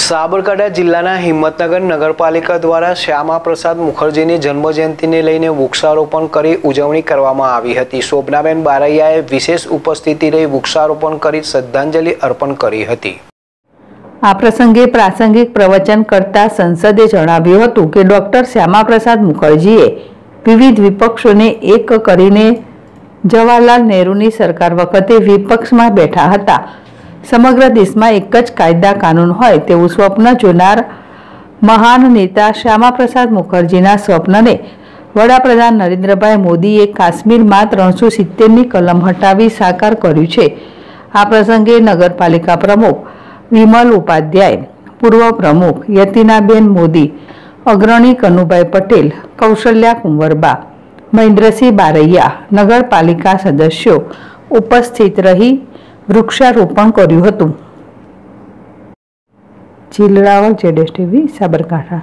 સાબરકાંઠા જિલ્લાના હિંમતનગર નગરપાલિકા દ્વારા શ્યામા પ્રસાદ મુખર્જીની જન્મજયંતિને લઈને વૃક્ષારોપણ કરી ઉજવણી કરવામાં આવી હતી. શોભનાબેન બારૈયાએ વિશેષ ઉપસ્થિતિ રહી વૃક્ષારોપણ કરી શ્રદ્ધાંજલિ અર્પણ કરી હતી. આ પ્રસંગે પ્રાસંગિક પ્રવચન કરતા સંસદે જણાવ્યું હતું કે ડોક્ટર શ્યામાપ્રસાદ મુખર્જીએ વિવિધ વિપક્ષોને એક કરીને જવાહરલાલ નહેરુની સરકાર વખતે વિપક્ષમાં બેઠા હતા. સમગ્ર દેશમાં એક જ કાયદા કાનૂન હોય તેવું સ્વપ્ન જોનાર મહાન નેતા શ્યામાપ્રસાદ મુખર્જીના સ્વપ્નને વડાપ્રધાન નરેન્દ્રભાઈ મોદીએ કાશ્મીરમાં ત્રણસો સિત્તેરની કલમ હટાવી સાકાર કર્યું છે. આ પ્રસંગે નગરપાલિકા પ્રમુખ વિમલ ઉપાધ્યાય, પૂર્વ પ્રમુખ યતિનાબેન મોદી, અગ્રણી કનુભાઈ પટેલ, કૌશલ્યા કુંવરબા, મહેન્દ્રસિંહ બારૈયા, નગરપાલિકા સદસ્યો ઉપસ્થિત રહી વૃક્ષારોપણ કર્યું હતું. જીલ રાવલ જેડેશ ટીવી સાબરકાંઠા.